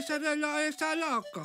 ese reloj está loco.